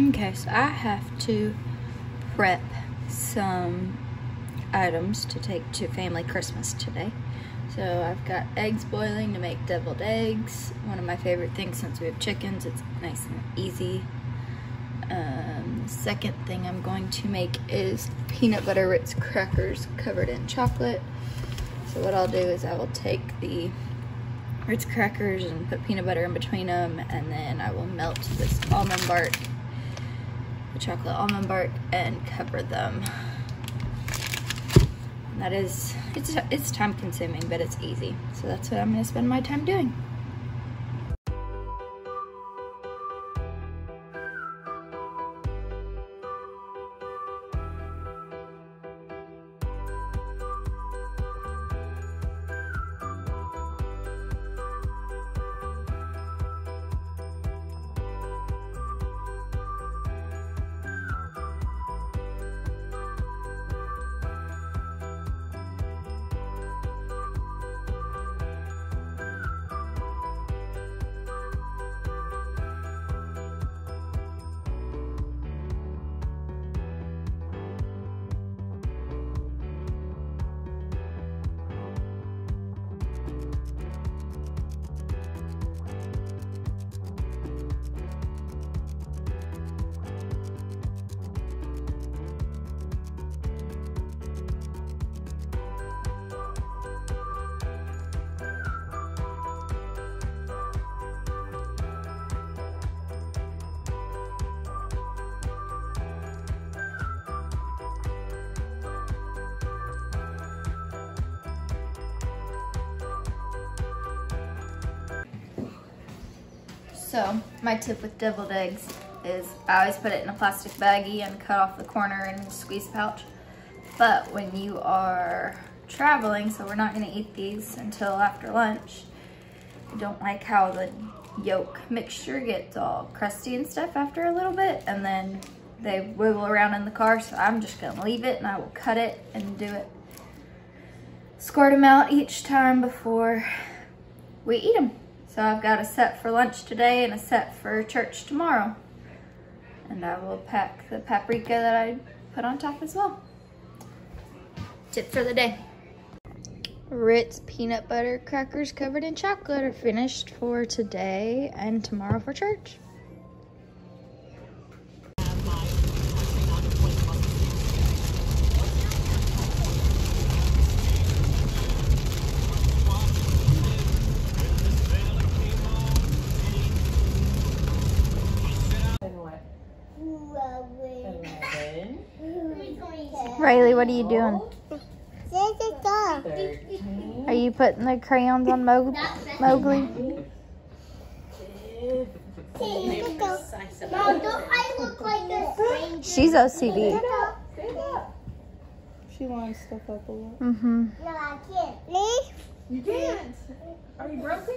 Okay, so I have to prep some items to take to family Christmas today. So I've got eggs boiling to make deviled eggs. One of my favorite things since we have chickens. It's nice and easy. Um, the second thing I'm going to make is peanut butter Ritz crackers covered in chocolate. So what I'll do is I will take the Ritz crackers and put peanut butter in between them and then I will melt this almond bark chocolate almond bark and cover them. And that is, it's, it's time consuming, but it's easy. So that's what I'm gonna spend my time doing. So my tip with deviled eggs is I always put it in a plastic baggie and cut off the corner and squeeze pouch. But when you are traveling, so we're not gonna eat these until after lunch, I don't like how the yolk mixture gets all crusty and stuff after a little bit and then they wiggle around in the car. So I'm just gonna leave it and I will cut it and do it. Squirt them out each time before we eat them. So I've got a set for lunch today and a set for church tomorrow. And I will pack the paprika that I put on top as well. Tip for the day. Ritz peanut butter crackers covered in chocolate are finished for today and tomorrow for church. Riley, what are you doing? Are you putting the crayons on Mowgli? She's OCD. She lines stuff up a lot. Mm-hmm. No, I can't. Me? You can't. Are you broken?